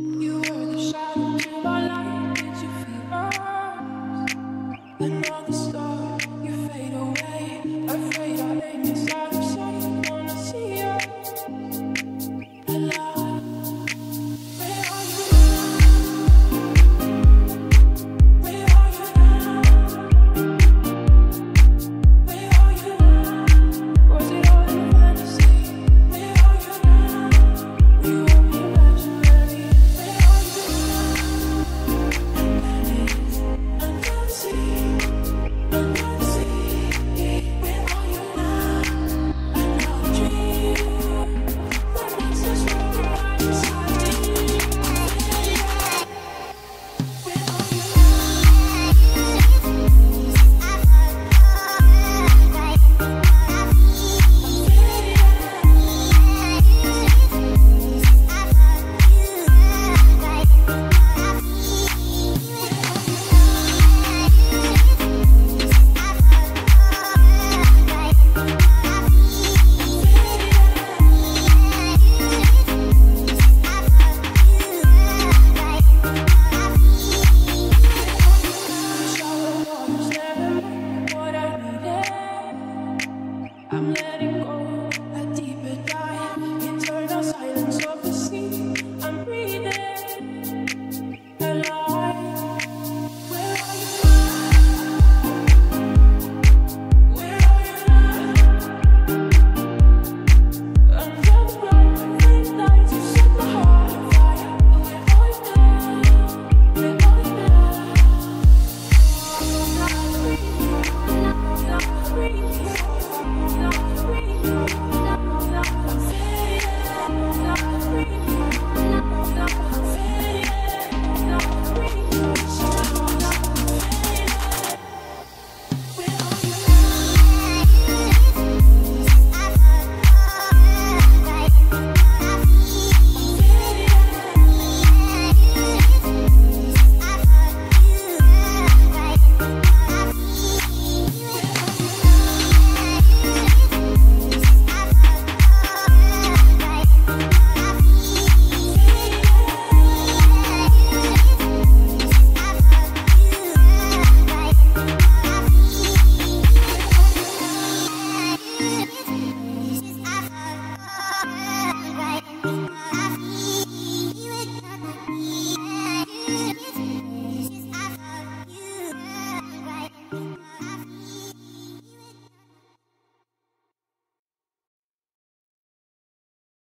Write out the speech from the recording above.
You